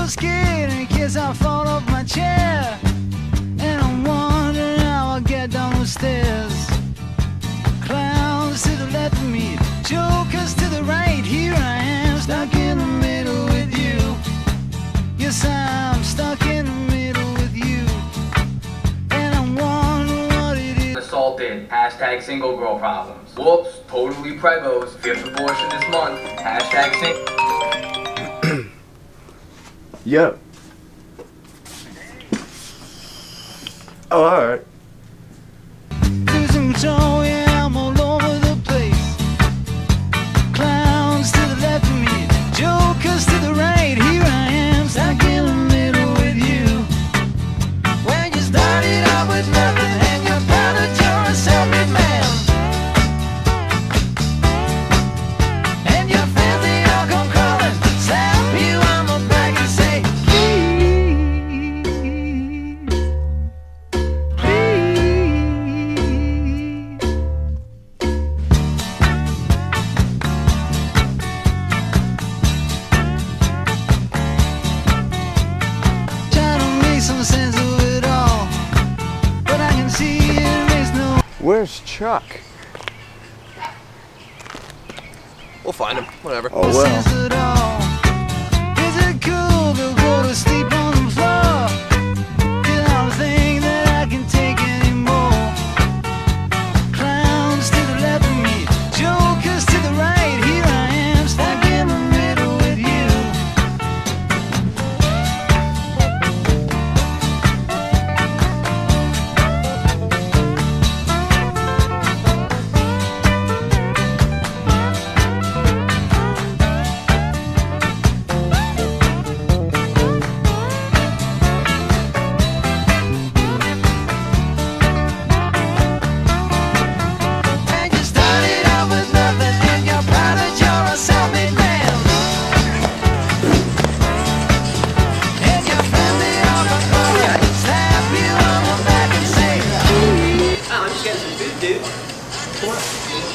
so scared in case I fall off my chair. And I'm wondering how I'll get down the stairs. Clowns to the left of me, jokers to the right. Here I am, stuck in the middle with you. Yes, I'm stuck in the middle with you. And I'm wondering what it is. assaulted. Hashtag single girl problems. Whoops, totally pregos. Fifth abortion this month. Hashtag sing. Yep. Oh, alright. Where's Chuck? We'll find him. Whatever. Oh, well. Yeah.